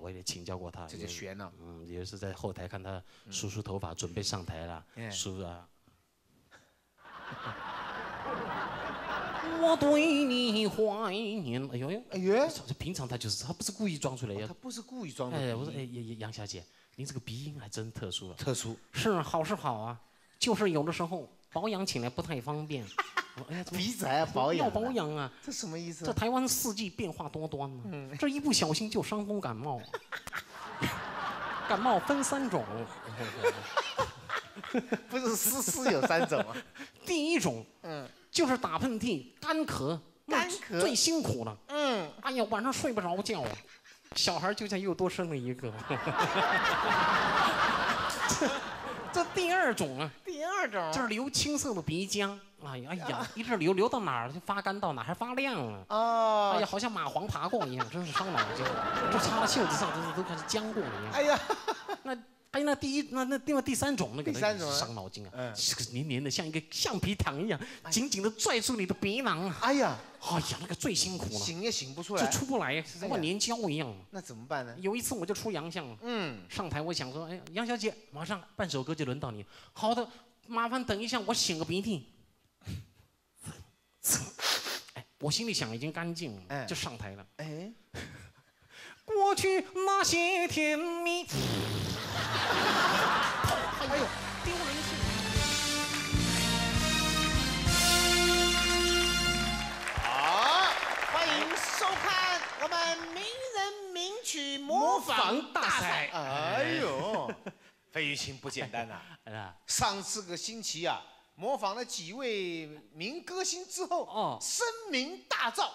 我也请教过他，这就悬了。嗯，也是在后台看他梳梳头发，准备上台了，梳啊。我对你怀念，哎呦呦，哎呦，平常他就是他不是故意装出来呀，他不是故意装的。哎，我说哎杨杨小姐，您这个鼻音还真特殊啊。特殊是好是好啊，就是有的时候保养起来不太方便。哎呀，鼻子还要保养？要保养啊？这什么意思？这台湾四季变化多端嘛，这一不小心就伤风感冒。感冒分三种，不是丝丝有三种啊？第一种，嗯。就是打喷嚏、干咳，干咳最辛苦了。嗯，哎呀，晚上睡不着觉，小孩就像又多生了一个。这这第二种啊，第二种就是流青色的鼻浆。哎呀，哎呀，一直流流到哪儿就发干到哪儿，还发亮了。哦，哎呀，好像蚂蟥爬过一样，真是伤脑筋。这插到袖子上，这都开始浆过一样。哎呀，那。哎，那第一，那那另外第三种，那个伤脑筋啊，这个黏黏的，像一个橡皮糖一样，紧紧的拽住你的鼻囊。哎呀，哎呀，那个最辛苦了，醒也醒不出来，就出不来，像粘胶一样。那怎么办呢？有一次我就出洋相了，嗯，上台我想说，哎，杨小姐，马上半首歌就轮到你。好的，麻烦等一下，我擤个鼻涕。哎，我心里想已经干净了，就上台了。哎，过去那些甜蜜。哎呦，丢人是！好，欢迎收看我们名人名曲模仿大赛。哎呦，费玉清不简单 呐！上次个星期啊，模仿了几位名歌星之后，哦，声名大噪。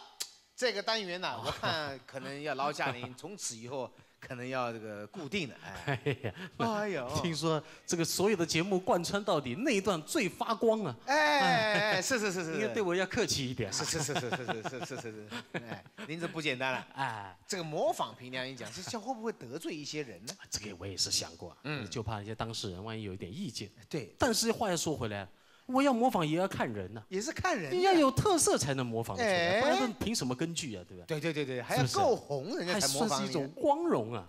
这个单元呢，我看可能要劳驾您从此以后。可能要这个固定的，哎 呀，哎呦，听说这个所有的节目贯穿到底那一段最发光啊！哎哎，是是是是，应该对我要客气一点。是是是是是是是是是，哎，您这不简单了，哎，这个模仿凭良心讲，这这会不会得罪一些人呢？这个我也是想过，嗯，就怕那些当事人万一有一点意见。对，但是话又说回来。我要模仿也要看人呐，也是看人，你要有特色才能模仿出来，不然凭什么根据啊？对吧？对对对对，还要够红，人家才模仿是一种光荣啊！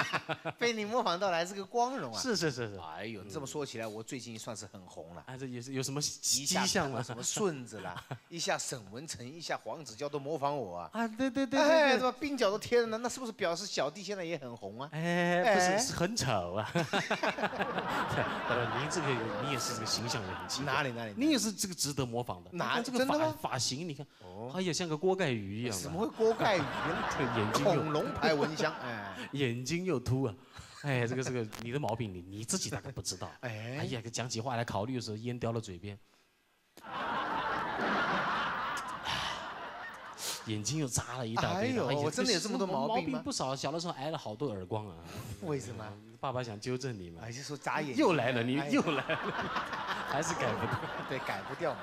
被你模仿到来是个光荣啊！是是是是。哎呦，这么说起来，我最近算是很红了。啊，这也是有什么迹象吗？什么顺子啦，一下沈文成，一下黄子佼都模仿我啊！啊，对对对对，什么鬓角都贴着呢？那是不是表示小弟现在也很红啊？哎，不是，是很丑啊！您这个你也是这个形象也很奇怪。哪里哪里？你也是。这个值得模仿的，哪这个发发型？你看，哎呀，像个锅盖鱼一样。怎么会锅盖鱼？眼睛恐龙牌蚊香，哎，眼睛又凸啊，哎，这个这个，你的毛病你你自己大概不知道。哎，哎呀，讲起话来考虑的时候，烟叼到嘴边，眼睛又眨了一大堆。哎呦，我真的有这么多毛病毛病不少，小的时候挨了好多耳光啊。为什么？爸爸想纠正你嘛。哎，就说眨眼。又来了，你又来了。还是改不掉，对，改不掉嘛。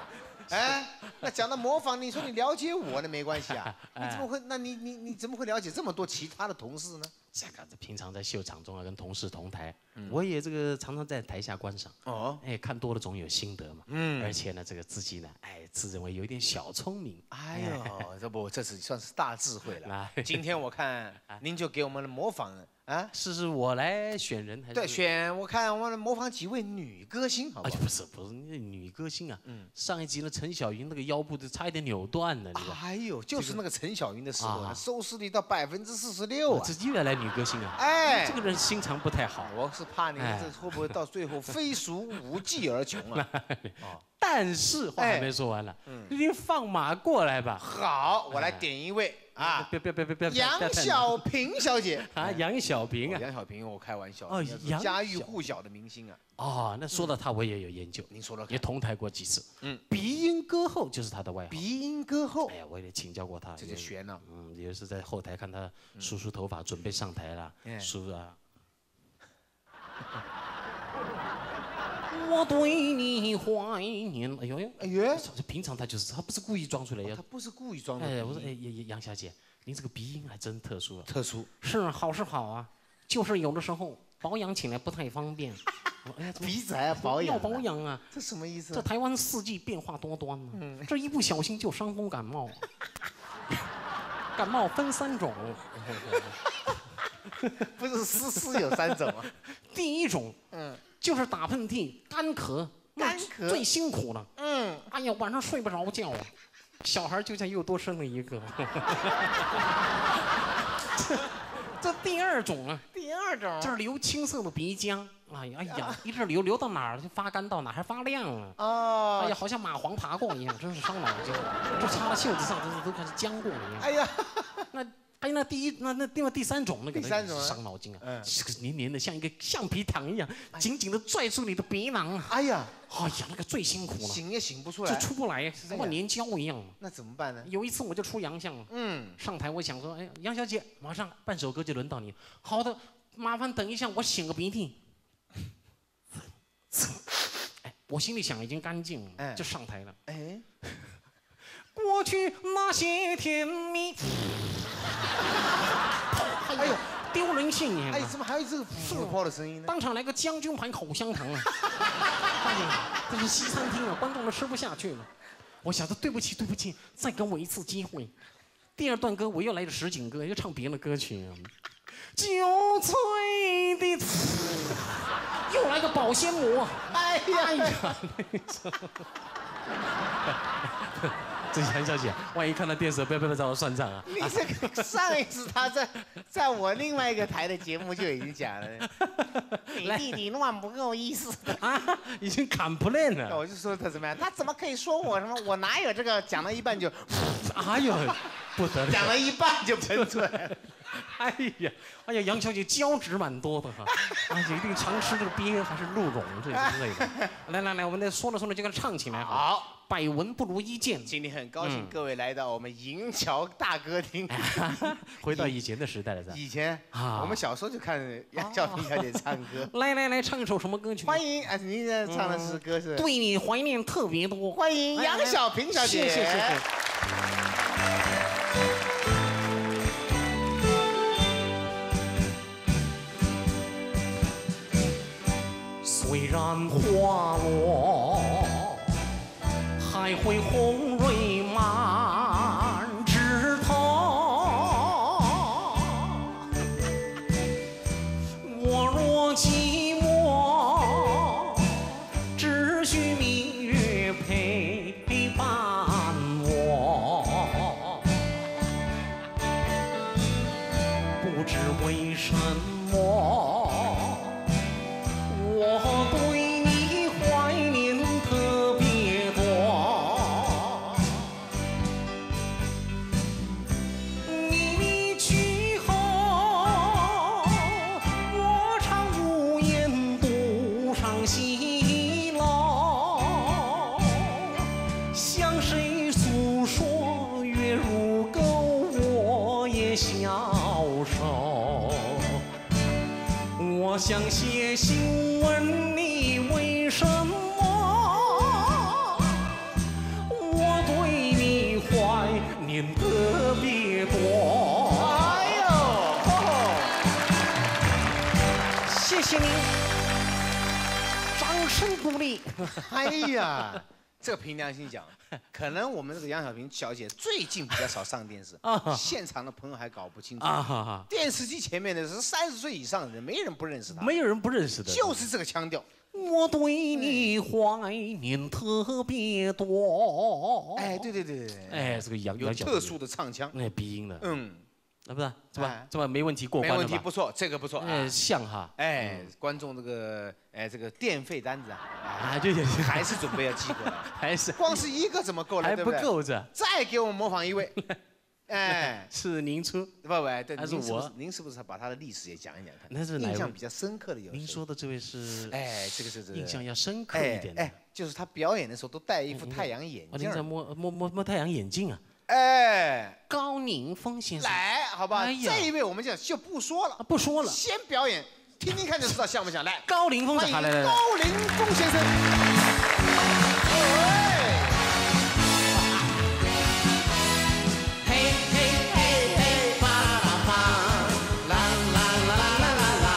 哎，那讲到模仿，你说你了解我那没关系啊，你怎么会？那你你你怎么会了解这么多其他的同事呢？这个平常在秀场中啊，跟同事同台，我也这个常常在台下观赏。哦，哎，看多了总有心得嘛。嗯，而且呢，这个自己呢，哎，自认为有一点小聪明。哎呦，这不，这是算是大智慧了。今天我看 您就给我们模仿。啊，是是我来选人还是？对，选我看我模仿几位女歌星，好吧？不是不是，那女歌星啊，嗯，上一集呢，陈小云那个腰部都差一点扭断了，哎呦，就是那个陈小云的时候啊，收视率到百分之四十六啊！这又要来女歌星啊！哎，这个人心肠不太好，我是怕你这会不会到最后非俗无计而穷啊？哦，但是话还没说完了，嗯，你放马过来吧。好，我来点一位。啊！别别别别别！杨小平小姐啊，杨小平啊，杨小平，我开玩笑哦，家喻户晓的明星啊。哦，那说到他，我也有研究。您说了，也同台过几次。嗯，鼻音歌后就是他的外号。鼻音歌后，哎呀，我也请教过他，这就悬了。嗯，也是在后台看他梳梳头发，准备上台了，梳啊。我对你怀念，哎呦呦，哎呦，这平常他就是他不是故意装出来，他不是故意装的。哎，我说哎杨杨小姐，您这个鼻音还真特殊啊。特殊是好是好啊，就是有的时候保养起来不太方便。哎，鼻子还要保养？要保养啊？这什么意思？这台湾四季变化多端嗯，这一不小心就伤风感冒。感冒分三种。不是丝丝有三种啊？第一种，嗯，就是打喷嚏干咳，干咳最辛苦了。嗯，哎呀，晚上睡不着觉啊，小孩就像又多生了一个。这第二种啊，第二种就是流青色的鼻浆。哎呀，哎呀，一直流流到哪儿就发干，到哪儿还发亮了。哦，哎呀，好像蚂蟥爬过一样，真是伤脑筋。这插到袖子上，都都开始僵过一样。哎呀，那。还有那第一那那另外第三种那个伤脑筋啊，是个黏黏的，像一个橡皮糖一样，紧紧的拽住你的鼻囊。哎呀，哎呀，那个最辛苦了，醒也醒不出来，就出不来，像粘胶一样。那怎么办呢？有一次我就出洋相了，嗯，上台我想说，哎，杨小姐，马上半首歌就轮到你。好的，麻烦等一下，我擤个鼻涕。哎，我心里想已经干净了，就上台了。哎，过去那些甜蜜。哎呦，丢人现眼！哎，怎么还有这个富泡的声音呢？当场来个将军盘口香糖啊！这是西餐厅啊，观众都吃不下去了。我想着对不起，对不起，再给我一次机会。第二段歌我又来了实景歌，又唱别的歌曲啊。酒醉的，又来个保鲜膜。哎呀！这杨小姐，万一看到电视，不要不要找我算账啊！你这个 上一次他在在我另外一个台的节目就已经讲了，你弟弟乱不够意思啊，已经砍不烂了。我就说他怎么样，他怎么可以说我什么？我哪有这个讲到一半就，哎呦，不得了，讲了一半就喷出来。哎呀，哎呀，杨小姐胶质蛮多的哈，啊，一定常吃这个鳖还是鹿茸这之类的。来来来，我们再说着说着就给他唱起来。好。百闻不如一见。今天很高兴各位来到我们银桥大歌厅，回到以前的时代了，是吧？以前啊，我们小时候就看杨小平小姐唱歌。来来来，唱一首什么歌曲？欢迎，啊，您在唱的是歌是？对你怀念特别多。欢迎杨小平小姐。谢谢谢谢。虽然花落。还会红蕊谢谢您，掌声鼓励。哎呀。这个凭良心讲，可能我们这个杨小平小姐最近比较少上电视，现场的朋友还搞不清楚。电视机前面的是三十岁以上的人，没人不认识他，没有人不认识的，就是这个腔调。我对你怀念特别多。哎，对对对对，哎，这个杨有特殊的唱腔，那鼻音的，嗯。啊，不是，是吧？这么？没问题，过关没问题，不错，这个不错。哎，像哈。哎，观众这个，哎，这个电费单子啊，啊，对对对，还是准备要寄过来。还是。光是一个怎么够了？还不够着。再给我们模仿一位。哎，是您出？不不，对，还是我。您是不是把他的历史也讲一讲看？那是印象比较深刻的有。您说的这位是？哎，这个是印象要深刻一点的。哎，就是他表演的时候都戴一副太阳眼镜。您在摸摸摸摸太阳眼镜啊？哎，高凌风先生，来，好吧，这一位我们就就不说了，不说了，先表演，听听看就知道像不像。来，高凌风，欢迎高凌风先生。嘿嘿嘿嘿，啦啦啦啦啦啦啦，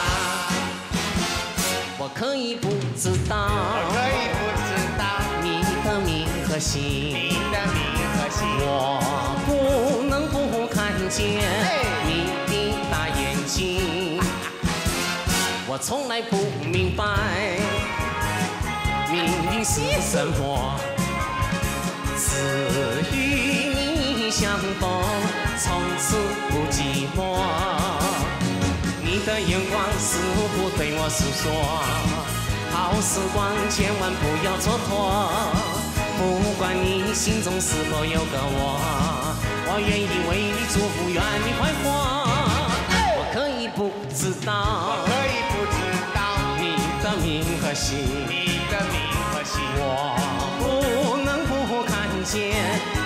我可以不知道，我可以不知道。你的名和姓，你的名。我不能不看见你的大眼睛。我从来不明白命运是什么，只与你相逢，从此不寂寞。你的眼光似乎对我诉说，好时光千万不要蹉跎，不管你心中是否有个我，我愿意为你祝福，愿你快活。我可以不知道。我可以不知道你的名和姓，你的名和姓，我不能不看见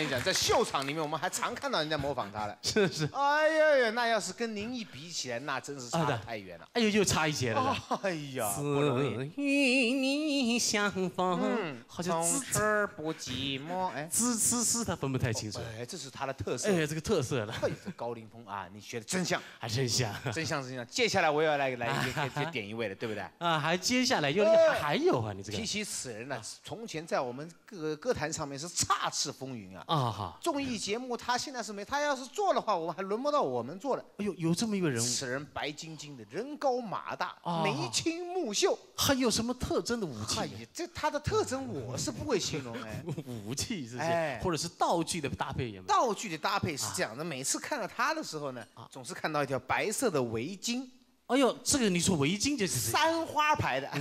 那平常一讲，在秀场里面，我们还常看到人家模仿他了。是是。哎呀呀，那要是跟您一比起来，那真是差得太远了。哎呦，又差一截了。哎呀，不容易。与你相逢，好像从此不寂寞。哎，字词词他分不太清楚。哎，这是他的特色。哎，这个特色了。哎，高凌风啊，你学的真像，还真像，真像真像。接下来我要来来 给给点一位了，对不对？啊，还接下来又还有啊，你这个。提起此人呢，从前在我们歌歌坛上面是插翅风云啊。啊哈。综艺节目他现在是没，他要是做的话，我们还轮不到我们做了。哎呦，有这么一个人物，此人白晶晶的，人高马大，眉清目秀，还有什么特征的武器？这他的特征我是不会形容哎，武器是哎，或者是道具的搭配也。道具的搭配是这样的，每次看到他的时候呢，总是看到一条白色的围巾。哎呦，这个你说围巾就是三花牌的。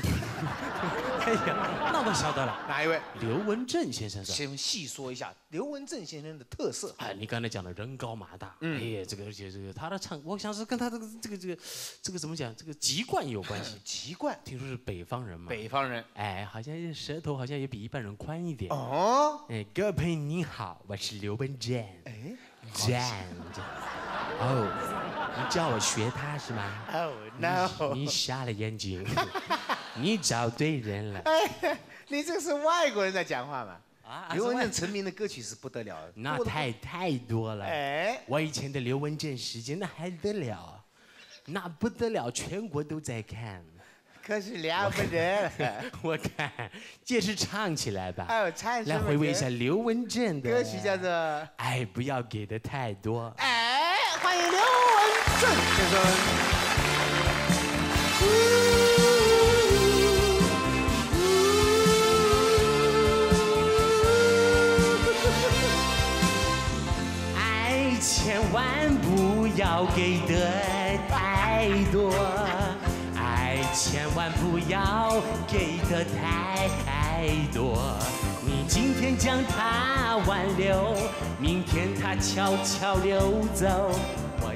哎呀，那我晓得了，哪一位？刘文正先生是。先细说一下刘文正先生的特色。哎，你刚才讲的人高马大，哎呀，这个而且这个他的唱，我想是跟他这个这个这个这个怎么讲？这个籍贯有关系。籍贯？听说是北方人嘛。北方人。哎，好像舌头好像也比一般人宽一点。哦。哎，各位朋友你好，我是刘文正。哎。正。哦。你叫我学他是吗？Oh no！你瞎了眼睛，你找对人了。哎，你这是外国人在讲话吗？啊，刘文正成名的歌曲是不得了，那太太多了。哎，我以前的刘文正时间那还得了，那不得了，全国都在看。可是了不得，我看，这是唱起来吧。哦，唱来回味一下刘文正的歌曲叫做《爱不要给的太多》。哎。郑先生，爱千万不要给的太多，爱千万不要给的太多。你今天将它挽留，明天它悄悄溜走。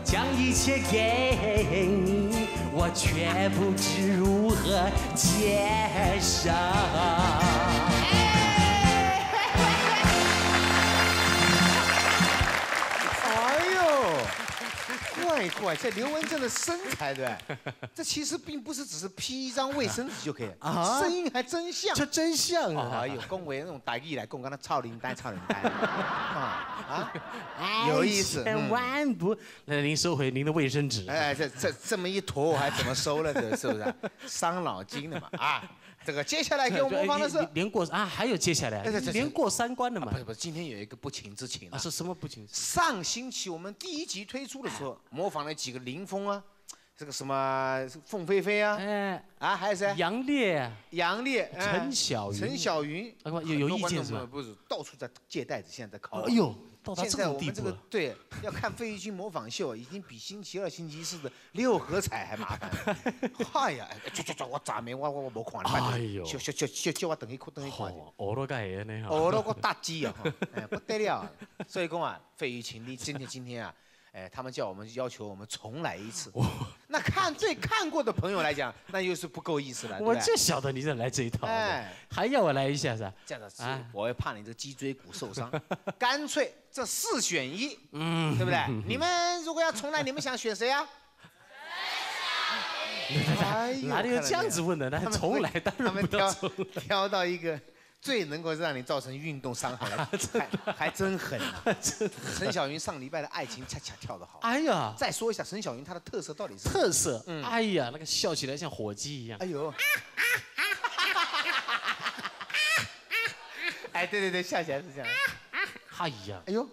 将一切给你，我却不知如何接受。怪怪，这刘文正的身材对 这其实并不是只是披一张卫生纸就可以啊，声音还真像，这真像啊！哎呦，恭维那种大意来讲，刚才超龄呆，超龄呆啊啊，有意思。千万不，那您收回您的卫生纸。哎，这这这么一坨，我还怎么收了？这是不是伤脑筋的嘛？啊！这个接下来给我 们模仿的是连过啊，还有接下来连过三关的嘛？不是不是，今天有一个不情之请啊，是什么不情？上星期我们第一集推出的时候，模仿了几个林峰啊，这个什么凤飞飞啊，哎啊还有谁？杨烈，杨烈，陈小云，陈小云，有有意见是吧？不是，到处在借袋子，现在在考。哎呦。现在我们这个对要看费玉清模仿秀，已经比星期二、星期四的六合彩还麻烦。哎呀，就就就我咋没我我我没看了。哎呦，叫叫叫叫叫我等一哭等一哭。饿了个黑呢饿了个大鸡啊！哎，不得了。所以讲啊，费玉清，你今天今天啊。哎，他们叫我们要求我们重来一次。那看最看过的朋友来讲，那又是不够意思了。我就晓得你这来这一套。哎，还要我来一下是吧？这样子，我会怕你这脊椎骨受伤，干脆这四选一，嗯，对不对？你们如果要重来，你们想选谁啊？哪里有这样子问的？那重来当然不要挑到一个最能够让你造成运动伤害的，还还真狠啊！陈小云上礼拜的爱情恰恰跳得好。哎呀，再说一下陈小云她的特色到底是？特色，嗯，哎呀，那个笑起来像火鸡一样。哎呦，哎，对对对，笑起来是这样。哎呀，哎呦，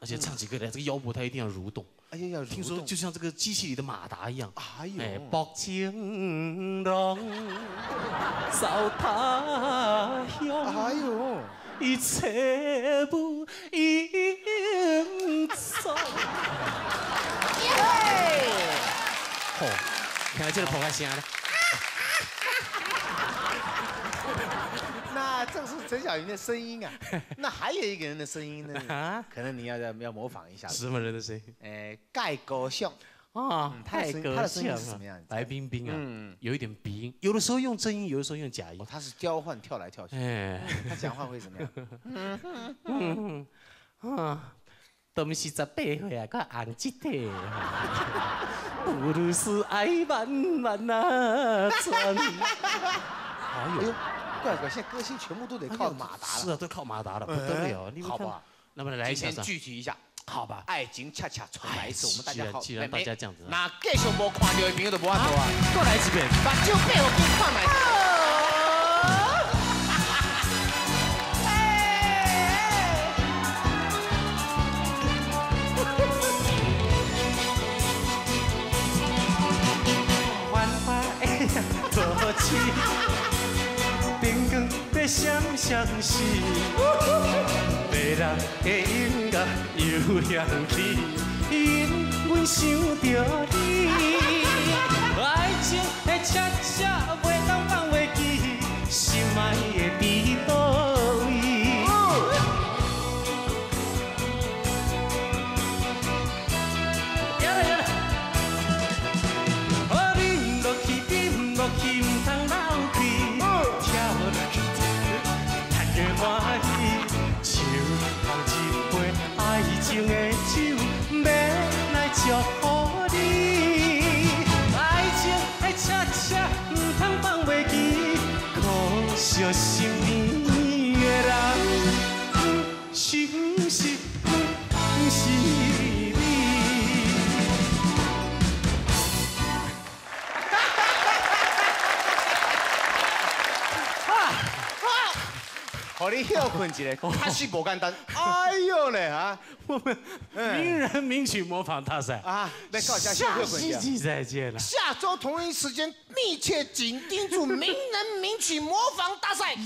而且唱起歌来，这个腰部他一定要蠕动。哎呀呀，听说就像这个机器里的马达一样。哎呦，薄情浓，扫他乡。哎呦，一切不应走。耶！好，看来这个破开声了。这是陈小云的声音啊，那还有一个人的声音呢？啊，可能你要要要模仿一下。什么人的声音？哎，盖哥像啊，太歌他的声音是什么样？白冰冰啊，嗯，有一点鼻音，有的时候用真音，有的时候用假音。他是交换跳来跳去。哎，他讲话会怎么样？嗯嗯嗯，都是十八岁啊，个红一点。不如是爱慢慢啊转。哎呦。怪怪，现在歌星全部都得靠马达了。是啊，都靠马达了，不得了。好不好？那么来一下，具体一下，好吧？爱情恰恰重来一次，我们大家好，既然大家这样子，那继续无看到的朋友都无法度啊，再来一遍，把酒杯我给看来。闪闪是，迷人的音乐又响起，因阮想着你，爱情的恰恰你休困一下，确实无简单。哎呦嘞啊！我们名人名曲模仿大赛啊，来搞一下下星期再见了。下周同一时间，密切紧盯住名人名曲模仿大赛。